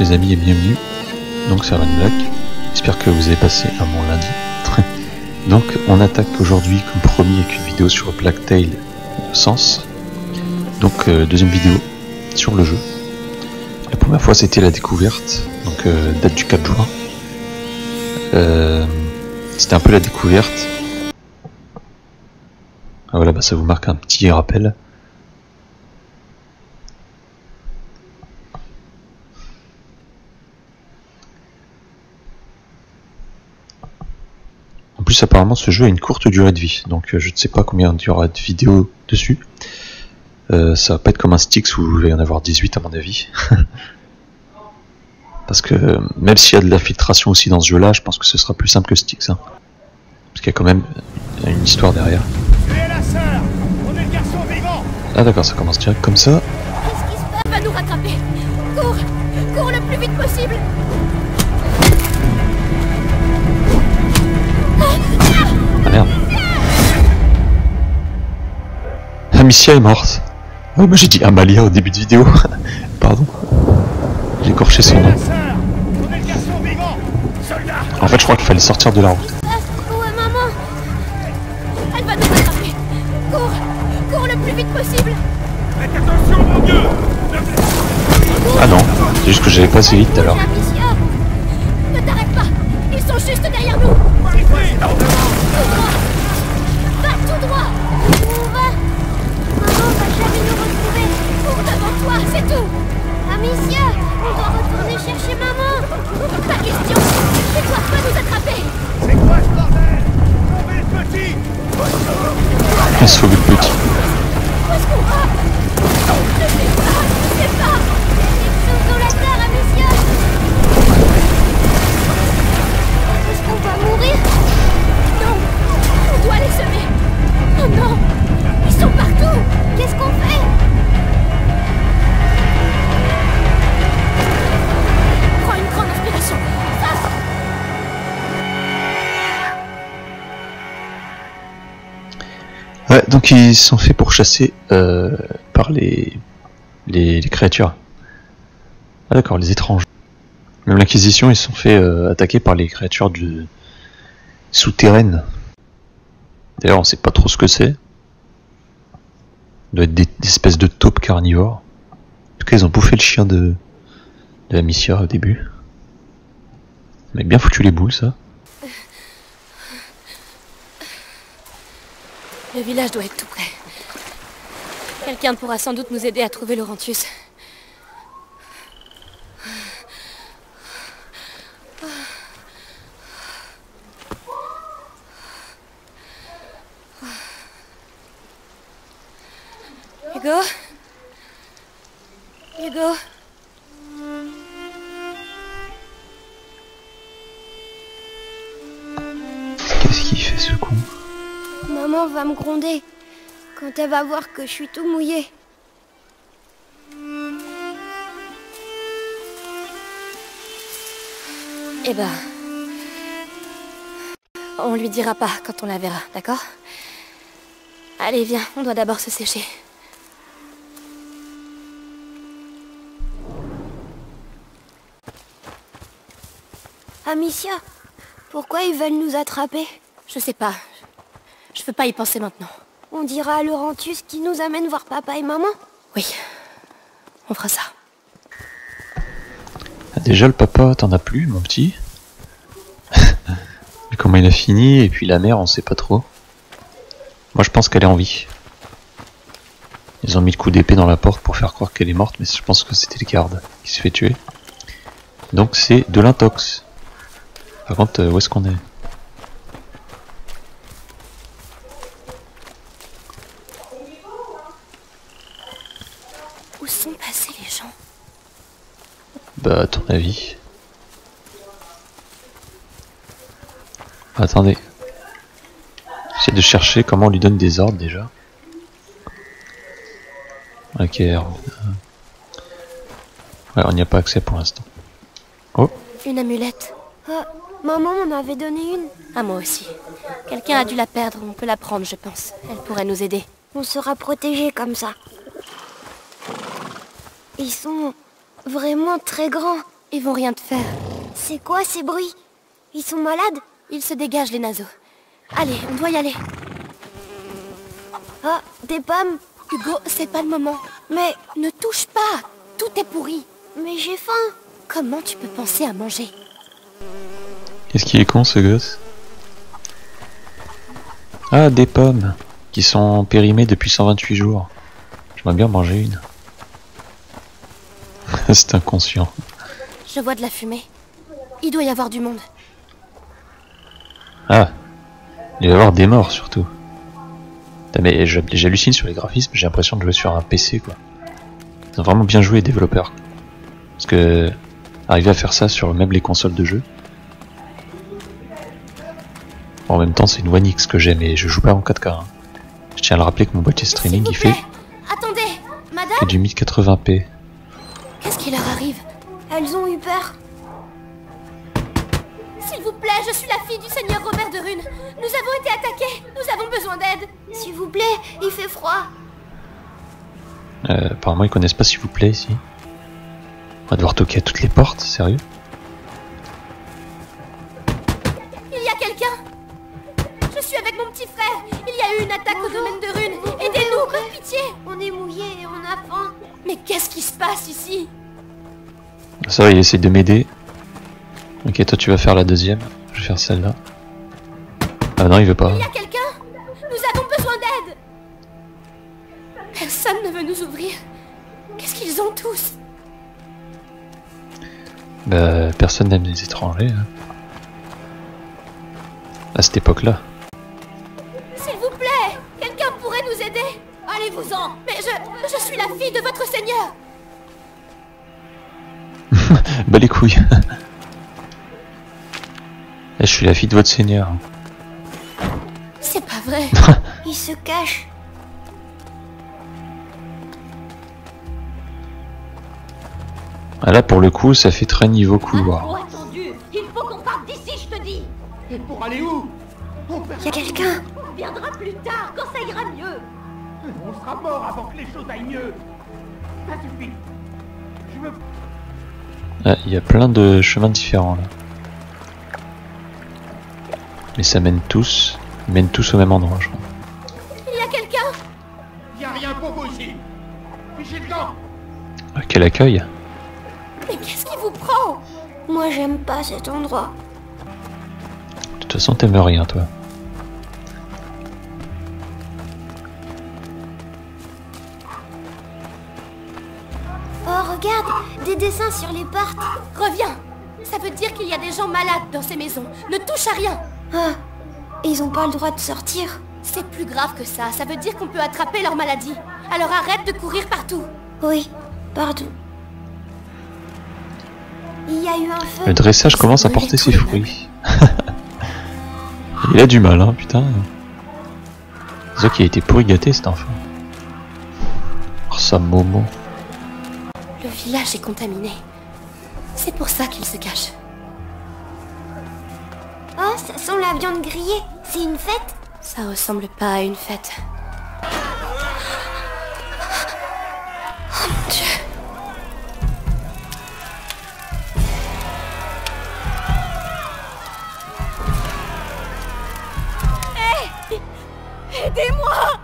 les amis et bienvenue. Donc c'est Raven Black. J'espère que vous avez passé un bon lundi. Donc on attaque aujourd'hui comme promis avec une vidéo sur Black Tail Sens. Donc euh, deuxième vidéo sur le jeu. La première fois c'était la découverte, donc euh, date du 4 juin. Euh, c'était un peu la découverte. Ah voilà, bah, ça vous marque un petit rappel. Plus, apparemment, ce jeu a une courte durée de vie, donc euh, je ne sais pas combien il y aura de vidéos dessus. Euh, ça va pas être comme un Styx où il va y en avoir 18 à mon avis. Parce que même s'il y a de l'infiltration aussi dans ce jeu-là, je pense que ce sera plus simple que Styx. Hein. Parce qu'il y a quand même une histoire derrière. Tu es la sœur On est le garçon vivant Ah d'accord, ça commence direct comme ça. Qu'est-ce qui se passe? Va nous rattraper Cours Cours le plus vite possible Amicia est morte. Bah j'ai dit Amalia au début de vidéo. Pardon. J'ai écorché son nom. En fait, je crois qu'il fallait sortir de la route. Ah, Où est maman Elle va nous rattraper Cours Cours le plus vite possible Faites attention, mon Dieu Ne Ah non, c'est juste que j'avais pas assez vite tout à l'heure. Amicia Ne t'arrête pas Ils sont juste derrière nous Sauve le petit. Donc ils sont faits pour chasser euh, par les, les, créatures. Ah d'accord, les étranges. Même l'Inquisition, ils sont fait euh, attaquer par les créatures du souterraines. D'ailleurs, on sait pas trop ce que c'est. Doit être des, des espèces de taupes carnivores. En tout cas, ils ont bouffé le chien de, de Amicia au début. Mais bien foutu les boules, ça. Le village doit être tout près. Quelqu'un pourra sans doute nous aider à trouver Laurentius. Gronder quand elle va voir que je suis tout mouillé. Eh ben, on lui dira pas quand on la verra, d'accord? Allez, viens, on doit d'abord se sécher. Amicia, pourquoi ils veulent nous attraper? Je sais pas. Je veux pas y penser maintenant. On dira à Laurentius qui nous amène voir papa et maman Oui. On fera ça. Ah, Déjà le papa, t'en as plus, mon petit Mais comment il a fini, et puis la mère, on sait pas trop. Moi je pense qu'elle est en vie. Ils ont mis le coup d'épée dans la porte pour faire croire qu'elle est morte, mais je pense que c'était le garde qui se fait tuer. Donc c'est de l'intox. Par contre, euh, où est-ce qu'on est Où sont passés les gens À ton avis Attendez. J'essaie de chercher comment on lui donne des ordres déjà. Ok, euh, Ouais, on n'y a pas accès pour l'instant. Oh, Une amulette. Ah, maman m'en avait donné une. Ah, moi aussi. Quelqu'un a dû la perdre, on peut la prendre, je pense. Elle pourrait nous aider. On sera protégés comme ça. Ils sont vraiment très grands. Ils vont rien te faire. C'est quoi ces bruits? Ils sont malades? Ils se dégagent, les naseaux. Allez, on doit y aller. Ah, des pommes? Hugo, c'est pas le moment. Mais, Ne touche pas Tout est pourri. mais j'ai faim Comment tu peux penser à manger? Qu'est-ce qui est con ce gosse? Ah, des pommes qui sont périmées depuis 128 jours. J'aimerais bien manger une. C'est inconscient. Je vois de la fumée. Il doit y avoir du monde. Ah, il va y avoir des morts surtout. Mais j'hallucine sur les graphismes, j'ai l'impression de jouer sur un PC quoi. Ils ont vraiment bien joué les développeurs. Parce que arriver à faire ça sur même les consoles de jeu. En même temps c'est une One X que j'ai mais je joue pas en 4K. hein. Je tiens à le rappeler que mon boîtier streaming il fait Attendez Madame que du 1080p. Seigneur Robert de Rune. Nous avons été attaqués. Nous avons besoin d'aide. S'il vous plaît, il fait froid. Euh, apparemment ils connaissent pas s'il vous plaît ici. On va devoir toquer à toutes les portes, sérieux? Il y a quelqu'un? Je suis avec mon petit frère. Il y a eu une attaque au domaine de Rune. Aidez-nous, par pitié On est mouillés et on a faim. Mais qu'est-ce qui se passe ici? Ça va, il essaie de m'aider. Ok, toi tu vas faire la deuxième. Faire celle-là. Ah non, il veut pas. Il y a quelqu'un? Nous avons besoin d'aide Personne ne veut nous ouvrir. Qu'est-ce qu'ils ont tous? Bah, personne n'aime les étrangers. hein. À cette époque-là. S'il vous plaît Quelqu'un pourrait nous aider? Allez-vous-en Mais je... je suis la fille de votre seigneur Bah les couilles. Eh, je suis la fille de votre seigneur. C'est pas vrai Il se cache. Ah là, pour le coup, ça fait très niveau couloir. Il faut qu'on parte d'ici, je te dis Et pour aller où? Il y a quelqu'un? On viendra plus tard, quand ça ira mieux On sera mort avant que les choses aillent mieux. Ça suffit. Je veux Ah, Il y a plein de chemins différents là. Mais ça mène tous, ils mènent tous au même endroit, je crois. Il y a quelqu'un? Y a rien pour vous ici. Fichez le camp. Ah, quel accueil Mais qu'est-ce qui vous prend? Moi, j'aime pas cet endroit. De toute façon, t'aimes rien, toi. Oh, regarde, des dessins sur les portes. Reviens Ça veut dire qu'il y a des gens malades dans ces maisons. Ne touche à rien Ah, ils ont pas le droit de sortir? C'est plus grave que ça. Ça veut dire qu'on peut attraper leur maladie. Alors arrête de courir partout. Oui, pardon. Il y a eu un feu. Le dressage commence à porter ses fruits. Il a du mal, hein, putain. C'est qui a été pourri gâté cet enfant. Oh, ça momo. Le village est contaminé. C'est pour ça qu'ils se cachent. Ça sent la viande grillée. C'est une fête Ça ressemble pas à une fête. Oh mon dieu Aidez-moi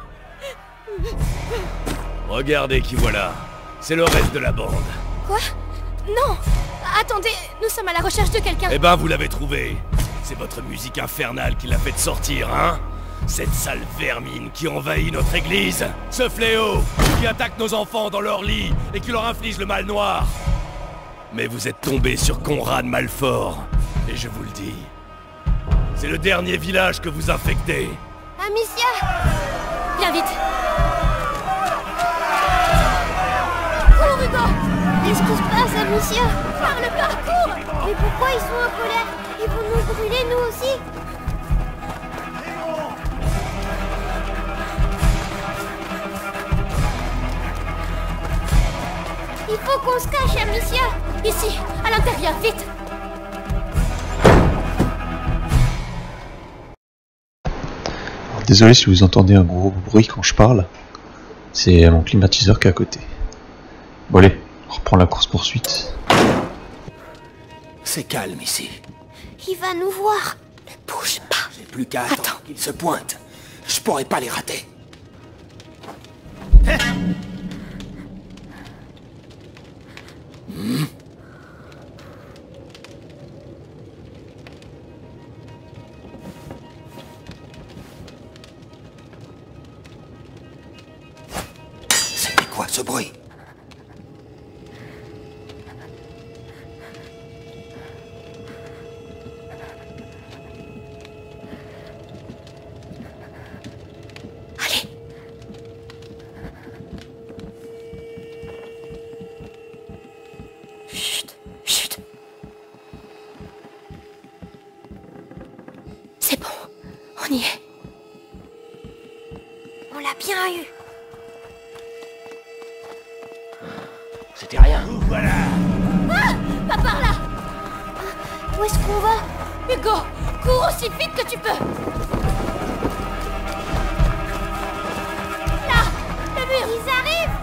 Regardez qui voilà. C'est le reste de la bande. Quoi? Non Attendez, nous sommes à la recherche de quelqu'un. Eh ben, vous l'avez trouvé. C'est votre musique infernale qui l'a fait sortir, hein? Cette sale vermine qui envahit notre église. Ce fléau qui attaque nos enfants dans leur lit et qui leur inflige le mal noir. Mais vous êtes tombé sur Conrad Malfort. Et je vous le dis. C'est le dernier village que vous infectez. Amicia Viens vite Qu'est-ce qui se passe, Amicia? Parle pas, cours Mais pourquoi ils sont en colère? Ils vont nous brûler, nous aussi Il faut qu'on se cache, Amicia Ici, à l'intérieur, vite Alors, désolé si vous entendez un gros bruit quand je parle. C'est mon climatiseur qui est à côté. Bon allez, On reprend la course poursuite. C'est calme ici. Il va nous voir. Ne bouge pas. J'ai plus qu'à attendre qu'ils se pointent. Je pourrais pas les rater. C'était rien. Pas par là Où est-ce qu'on va? Hugo, cours aussi vite que tu peux Là Le mur Ils arrivent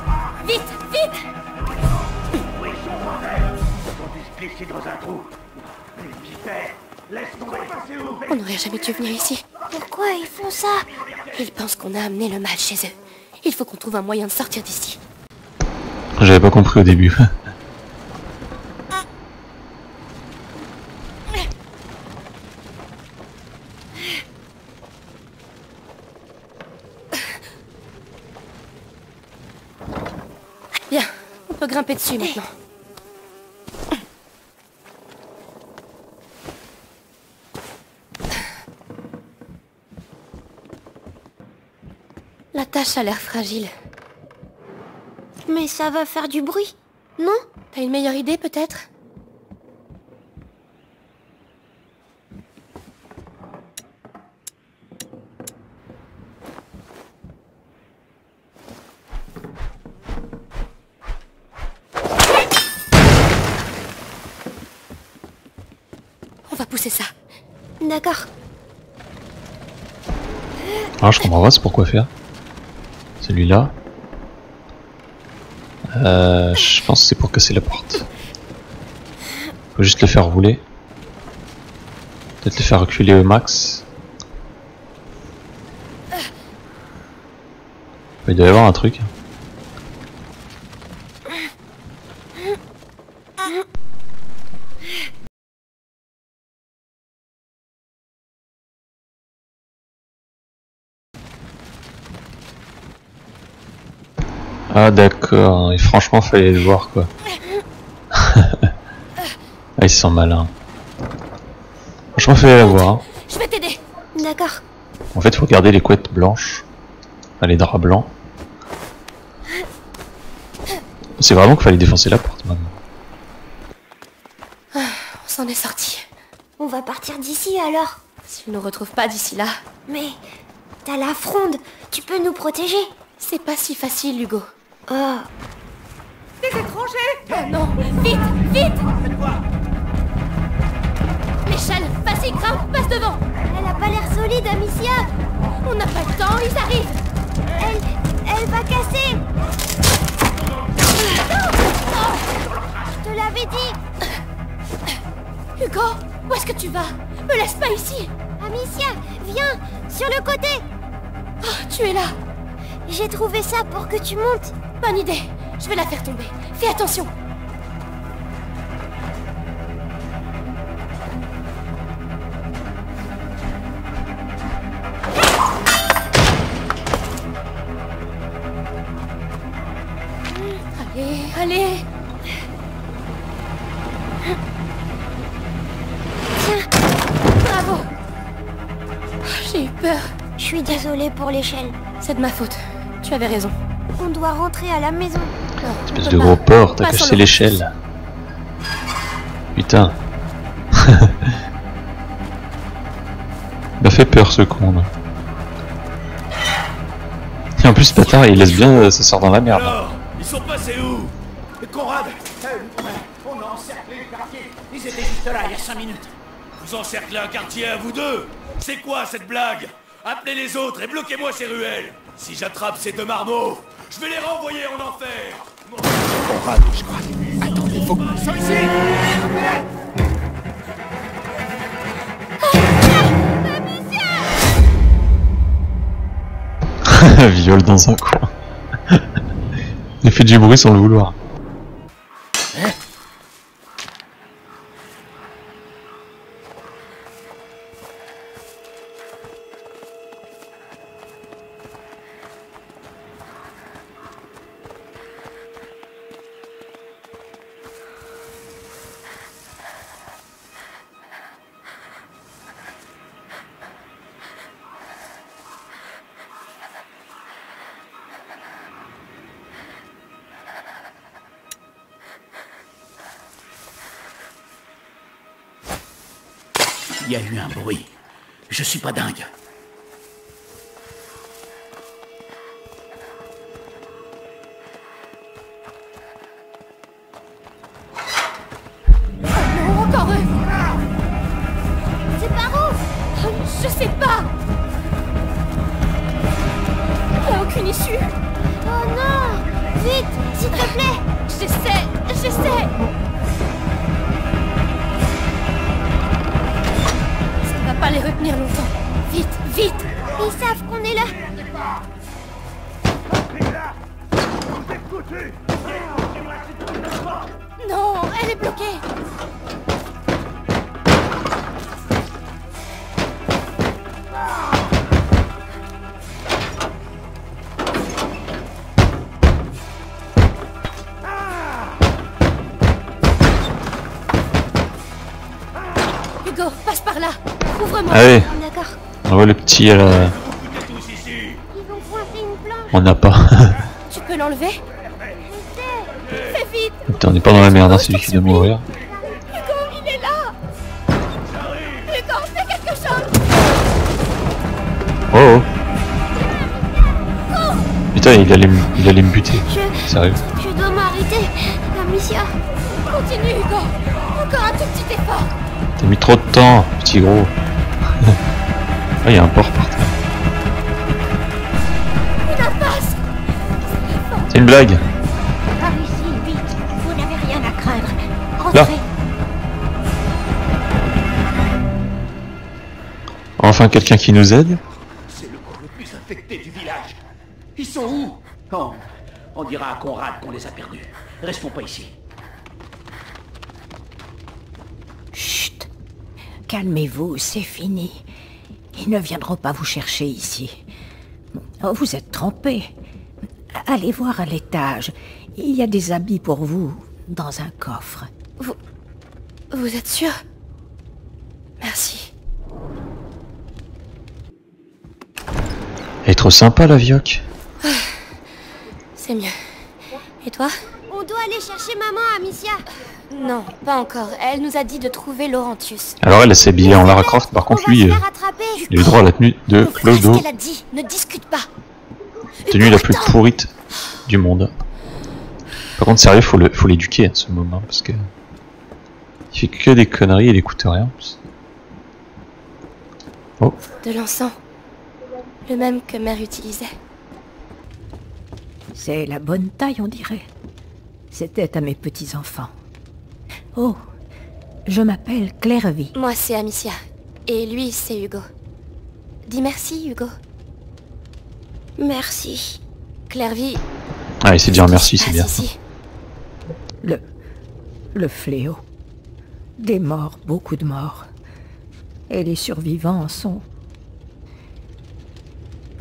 Vite, vite Où est son bordel Ils ont dû se glisser dans un trou. Laisse tomber On n'aurait jamais dû venir ici. Pourquoi ils font ça? Ils pensent qu'on a amené le mal chez eux. Il faut qu'on trouve un moyen de sortir d'ici. J'avais pas compris au début. Bien, on peut grimper dessus maintenant. La tâche a l'air fragile. Mais ça va faire du bruit, non? T'as une meilleure idée peut-être? On va pousser ça. D'accord. Ah, je comprends pas, c'est pourquoi faire? Celui-là? Euh, je pense que c'est pour casser la porte. Faut juste le faire rouler. Peut-être le faire reculer au max. Il doit y avoir un truc. Ah d'accord, et franchement fallait le voir quoi. ah ils sont malins. Franchement fallait la voir. hein. Je vais t'aider D'accord. En fait faut regarder les couettes blanches. Les draps blancs. C'est vraiment qu'il fallait défoncer la porte maintenant. On s'en est sorti. On va partir d'ici alors. S'ils nous retrouvent pas d'ici là, Mais t'as la fronde. Tu peux nous protéger. c'est pas si facile, Hugo. Oh. Des étrangers Oh non Vite Vite L'échelle Vas-y, grimpe Passe devant Elle a pas l'air solide, Amicia. On n'a pas le temps, ils arrivent Elle, elle va casser. Je te l'avais dit. Hugo Où est-ce que tu vas? Me laisse pas ici Amicia, viens sur le côté. Oh, tu es là J'ai trouvé ça pour que tu montes. Bonne idée Je vais la faire tomber. Fais attention Allez, allez Bravo J'ai eu peur. Je suis désolée pour l'échelle. C'est de ma faute. Tu avais raison. On doit rentrer à la maison. Non, Espèce de pas. gros porc, t'as cassé le l'échelle. Putain. Il m'a fait peur ce con là. Et en plus ce bâtard il laisse bien euh, ça sort dans la merde. Alors Ils sont passés où? Conrad On a encerclé le quartier. Ils étaient juste là il y a 5 minutes. Vous encerclez un quartier à vous deux C'est quoi cette blague? Appelez les autres et bloquez-moi ces ruelles Si j'attrape ces deux marmots, je vais les renvoyer en enfer Conrad, je crois. Attendez, faut... Sont ici Viol dans un coin. Il fait du bruit sans le vouloir. Il y a eu un bruit. Je suis pas dingue. Vite, Ils savent qu'on est là. Non, elle est bloquée. Hugo, passe par là. Ouvre-moi. Oh, D'accord. on voit le petit à la... tous ici Ils vont coincer une planche. On n'a pas. Tu peux l'enlever vite Attends, on n'est pas dans la merde, hein, c'est lui qui doit mourir. Hugo, il est là Hugo, fais quelque chose Oh oh Putain, il allait, me- il allait me buter. Je... Sérieux. Je dois m'arrêter. Amicia. Continue, Hugo Encore un tout petit effort T'as mis trop de temps, petit gros. Ah, il y a un porc par terre. C'est une blague. Par ici, vite. Vous n'avez rien à craindre. Là. Entrez. Enfin, quelqu'un qui nous aide. C'est le coin le plus infecté du village. Ils sont où? On, on dira à Conrad qu'on les a perdus. Restons pas ici. Chut Calmez-vous, c'est fini. Ils ne viendront pas vous chercher ici. Oh, Vous êtes trompés. Allez voir à l'étage. Il y a des habits pour vous dans un coffre. Vous êtes sûr? Merci. Elle est trop sympa, la vioque. C'est mieux. Et toi? On doit aller chercher maman, Amicia. Non, pas encore. Elle nous a dit de trouver Laurentius. Alors, elle, elle s'est habillée en Lara Croft. Par On contre, lui, euh, il a eu droit à la tenue de Clodo. qu'elle a dit. Ne discute pas. Tenue la plus pourrite du monde. Par contre, sérieux, faut le- faut l'éduquer à ce moment, parce que... Il fait que des conneries, il écoute rien. en plus. Oh, De l'encens. Le même que mère utilisait. C'est la bonne taille, on dirait. C'était à mes petits-enfants. Oh, je m'appelle Clairvy. Moi, c'est Amicia. Et lui, c'est Hugo. Dis merci, Hugo. Merci. Clairvy. ah, il sait dire merci, se c'est bien. ici Le. le fléau. Des morts, beaucoup de morts. Et les survivants sont.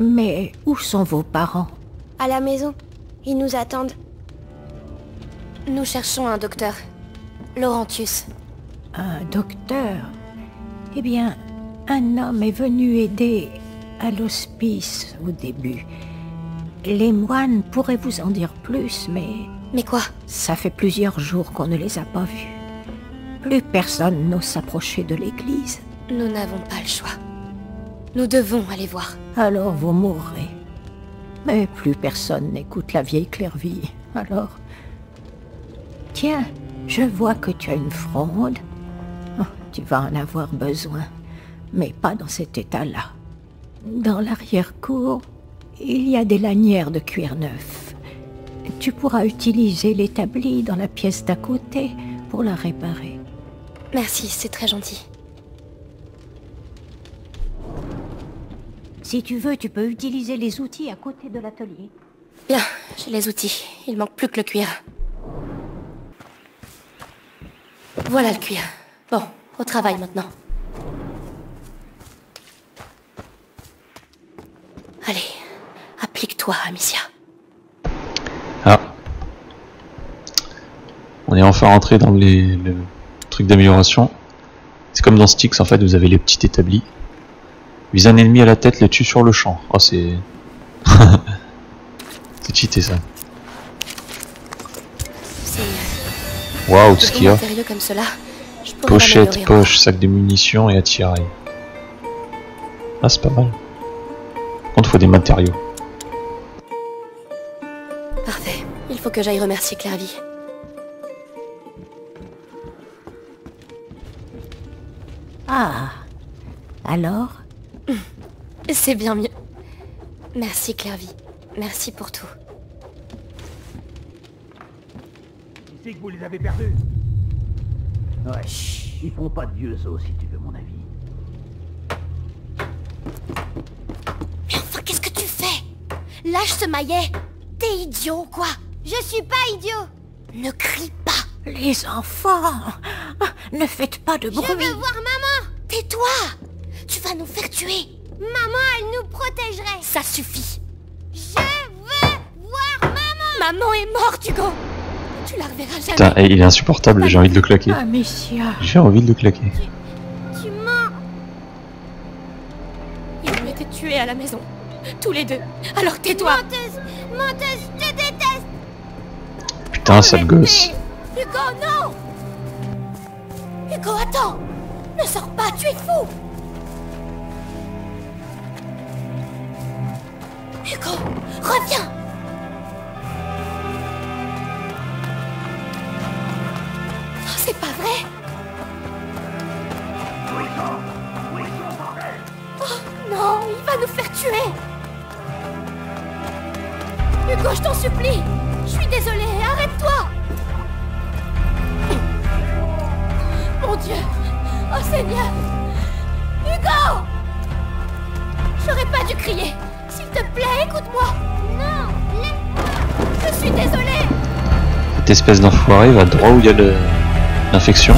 Mais où sont vos parents? À la maison. Ils nous attendent. Nous cherchons un docteur. Laurentius. Un docteur Eh bien, un homme est venu aider à l'hospice au début. Les moines pourraient vous en dire plus, mais Mais quoi? ça fait plusieurs jours qu'on ne les a pas vus. Plus personne n'ose s'approcher de l'église. Nous n'avons pas le choix. Nous devons aller voir. Alors vous mourrez. Mais plus personne n'écoute la vieille Clairvy. Alors... Tiens, je vois que tu as une fronde. Oh, tu vas en avoir besoin, mais pas dans cet état-là. Dans l'arrière-cour, il y a des lanières de cuir neuf. tu pourras utiliser l'établi dans la pièce d'à côté pour la réparer. Merci, c'est très gentil. Si tu veux, tu peux utiliser les outils à côté de l'atelier. Bien, j'ai les outils. Il manque plus que le cuir. Voilà le cuir. Bon, au travail maintenant. Allez, applique-toi, Amicia. Ah. On est enfin rentré dans les, le truc d'amélioration. C'est comme dans Styx en fait, vous avez les petits établis. Vise un ennemi à la tête, le tue sur le champ. Oh c'est... c'est cheaté ça. Waouh, tout ce qu'il y a. comme cela. Je pourrais Pochette, poche, sac de munitions et attirail. Ah c'est pas mal. Par contre faut des matériaux. Parfait. Il faut que j'aille remercier Clairvy. Ah Alors? C'est bien mieux. Merci Clairvy. Merci pour tout. Que vous les avez perdus. Ouais, ils font pas de vieux os si tu veux mon avis. Mais enfin, qu'est-ce que tu fais? Lâche ce maillet. T'es idiot, quoi. Je suis pas idiot. Ne crie pas. Les enfants Ne faites pas de Je bruit. veux voir maman. Tais-toi. Tu vas nous faire tuer. Maman, elle nous protégerait. Ça suffit. Je veux voir maman. Maman est morte, Hugo. Tu la reverras jamais. Putain, eh, il est insupportable, j'ai envie de le claquer. Amicia J'ai envie de le claquer. Tu mens Ils ont été tués à la maison. Tous les deux. Alors tais-toi. Menteuse Menteuse, je te déteste Putain, sale gosse. Hugo, non Hugo, attends Ne sors pas, tu es fou Hugo, reviens Oh, Non, il va nous faire tuer. Hugo, je t'en supplie. Je suis désolée, arrête-toi. Mon Dieu. Oh Seigneur. Hugo. J'aurais pas dû crier. S'il te plaît, écoute-moi. Non, laisse-moi. Je suis désolée. Cette espèce d'enfoiré va droit où il y a le- l'infection.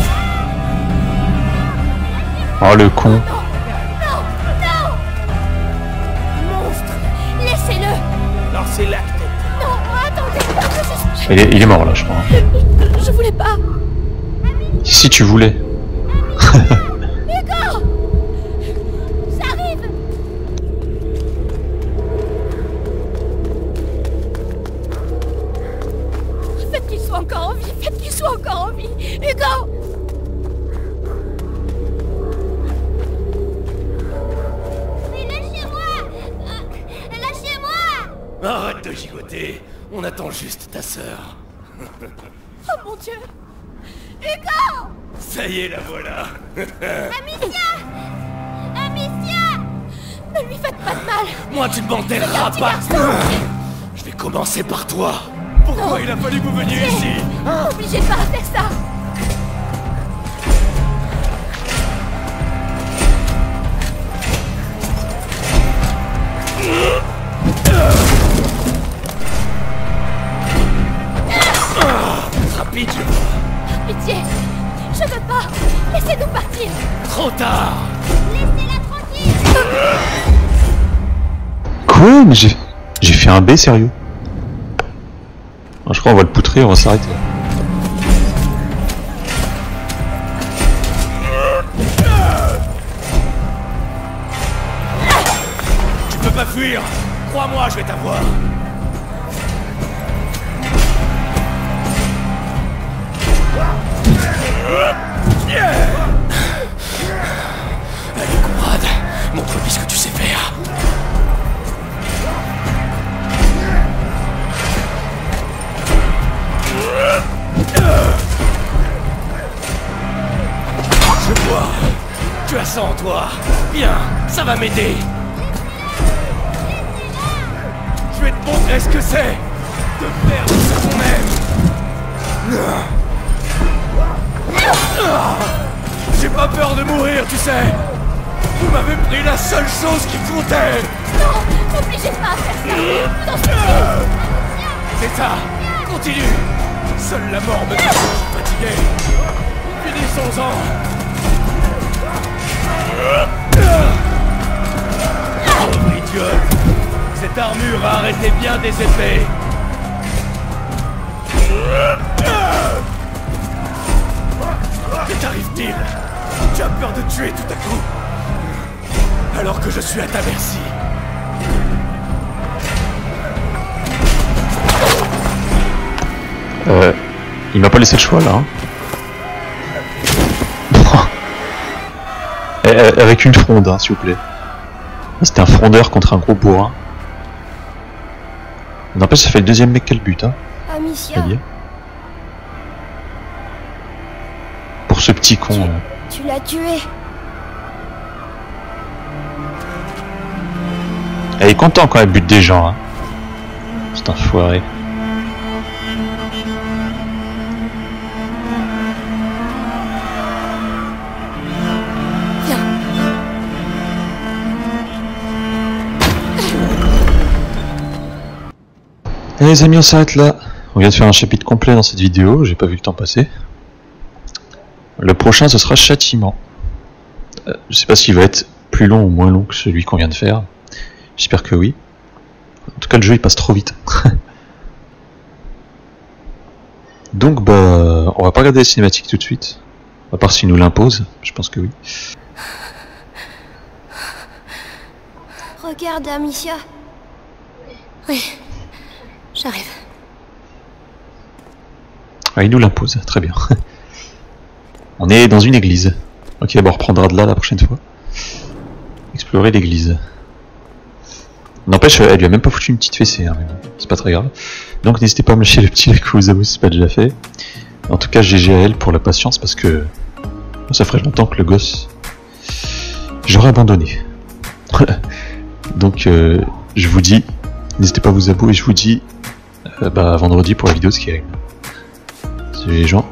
Oh le con. Non Non Non Monstre Laissez-le Alors c'est là que t'es. Non, attendez je, Il est, il est mort là, je crois. je voulais pas Si tu voulais. Arrête de gigoter. On attend juste ta sœur. Oh mon Dieu Hugo Ça y est, la voilà. Amicia Amicia Ne lui faites pas de mal Moi, tu ne m'enterreras pas. Je vais commencer par toi. Pourquoi il a fallu que vous veniez ici N'obligez pas à faire ça Trop tard. Laissez-la tranquille Quoi j'ai fait un B sérieux? Ah, je crois qu'on va le poutrer, on va s'arrêter. Tu peux pas fuir. Crois-moi, je vais t'avoir Conrad, montre-lui ce que tu sais faire. Je vois. Tu as ça en toi. Bien, ça va m'aider. Je vais te montrer ce que c'est de perdre ce qu'on aime. J'ai pas peur de mourir, tu sais. Vous m'avez pris la seule chose qui comptait. Non, n'obligez pas à faire ça C'est ça. Continue. Seule la mort me fait fatigué. Finissons-en. Pauvre idiote. Cette armure a arrêté bien des épées. Que t'arrive-t-il? Tu as peur de tuer tout à coup? Alors que je suis à ta merci. Euh, il m'a pas laissé le choix là. hein. Eh, eh, Avec une fronde, hein, s'il vous plaît. C'était un frondeur contre un gros bourrin. N'empêche, ça fait le deuxième mec qui a le but, hein. Amicia. Pour ce petit con. là. tu l'as tué. Elle est content quand elle bute des gens, hein. C'est un foiré. Et les amis, on s'arrête là. On vient de faire un chapitre complet dans cette vidéo, j'ai pas vu le temps passer. Le prochain, ce sera Châtiment. Euh, je sais pas s'il va être plus long ou moins long que celui qu'on vient de faire. J'espère que oui. En tout cas, le jeu il passe trop vite. Donc, bah, on va pas regarder les cinématiques tout de suite. À part s'il nous l'impose, je pense que oui. Regarde, Amicia. Oui, j'arrive. Ah, il nous l'impose, très bien. on est dans une église. Ok, bon, on reprendra de là la prochaine fois. Explorer l'église. N'empêche, elle lui a même pas foutu une petite fessée, hein, mais bon, c'est pas très grave. Donc n'hésitez pas à me lâcher le petit like vous avoue si c'est pas déjà fait. En tout cas, GG à elle pour la patience parce que ça ferait longtemps que le gosse j'aurais abandonné. Donc euh, je vous dis, n'hésitez pas à vous abonner et je vous dis euh, bah, à vendredi pour la vidéo Skyrim. Salut les gens,